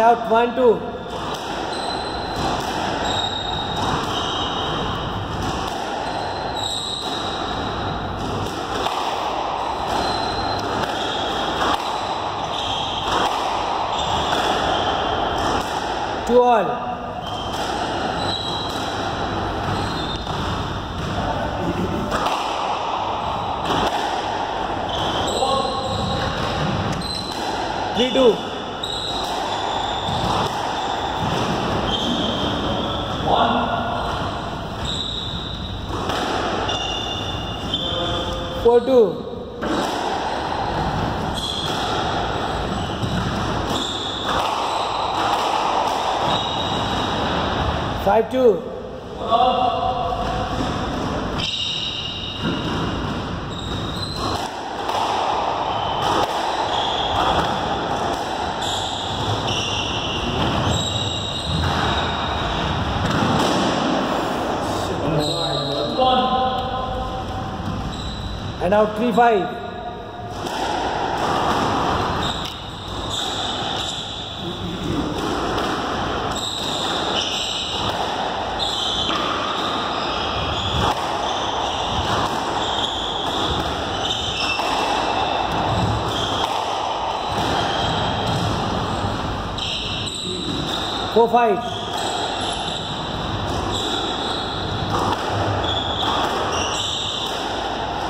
out one two. Two all. Three two. 4 2. Five two. And now 3-5. Four five.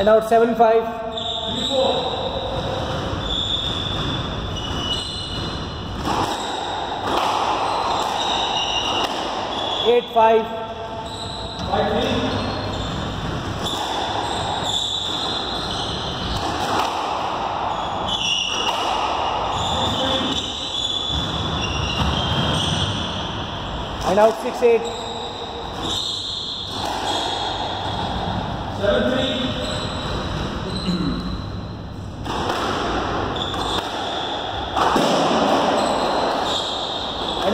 and out 7 5 8 5 and out 6 8 7 3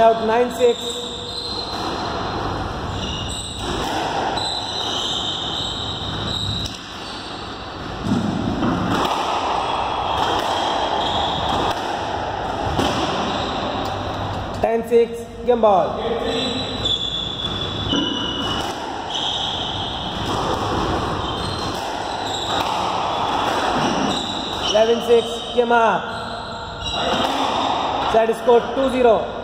out nine six. Ten six. Game ball. Eleven six. Game up. Set score two zero.